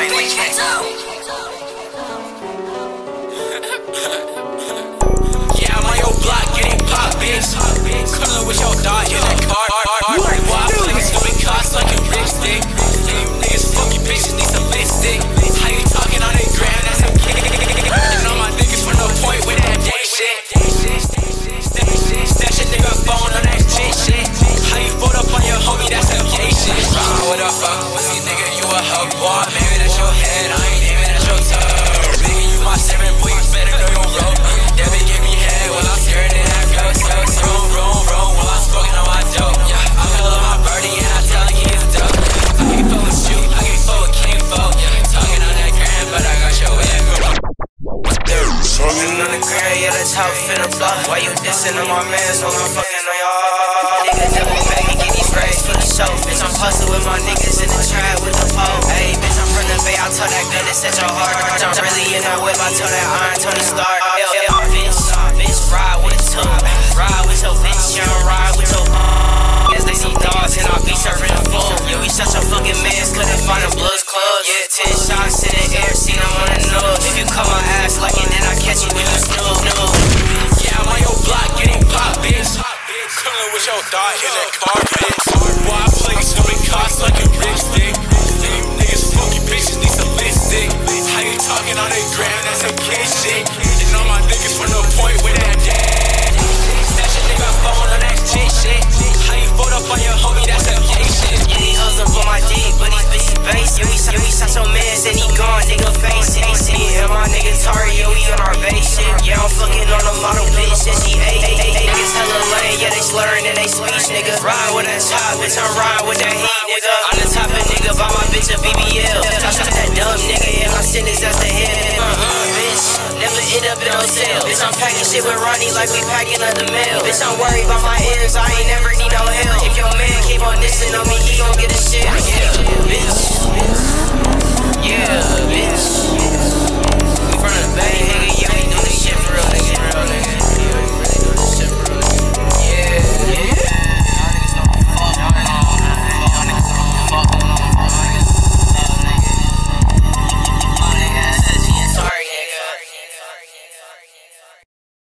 Yeah, I'm on your block getting pop, bitch. Color with your dog in that car. Feel like it's be cost like a lipstick. You niggas fuck you bitches need some lipstick. How you talking on that gram? That's a kick. And all my niggas from the point with that gay shit. Stash a nigga phone on that shit shit. How you vote up on your homie? That's a gay shit. Ride with a fuck pussy nigga, you a hoe boy. Maybe that's your head, I ain't aiming at your toe. Nigga, you my seven, boy, you better know your role. Devin give me head while I'm staring in that go, room, room, room while I'm smoking on my dope. Yeah, I feel my birdie and I tell him he is dope. I can't fuck with you, I can't fuck with King Folk. Talking on that gram, but I got your head. Smoking on the ground, yeah, that's how finna block. Why you dissing on my mans while I'm fucking on y'all? Niggas never back and get these rags for the show. Bitch, I'm hustling with my niggas set your heart. I'm really in that whip, I told that iron Tony Stark. Bitch, bitch, ride with a two. Ride with your bitch, you ride with your uh, Yes, they some dogs and I'll be serving a. Yeah, we shot your fucking mans, couldn't find a Blues Club. Yeah, 10 shots in the air, seen them on the nose. If you cut my ass like it, then I catch you with a snooze. Yeah, I'm on your block getting pop, bitch. Color with your dog in that car, bitch. On that gram? That's some kid shit. And all my niggas from the point with that dad. Stash a nigga phone on that shit shit. How you vote up on your homie? That's some gay shit. Yeah, he hustling for my dick, but these bitches base. Yeah, we yeah, we shot your mans and he gone, nigga face it. Yeah, and my nigga Tari, yeah, we on our base shit. Yeah, I'm fucking on a model bitch and she ate. Niggas hella lame, yeah, they slurring in they speech, nigga. Ride with that top, bitch, I'm riding with that heat, no cell. Bitch, I'm packing shit with Ronnie like we packing up the mail. Bitch, I'm worried about my ears, I ain't never need no help. If your man keep on dissing on me,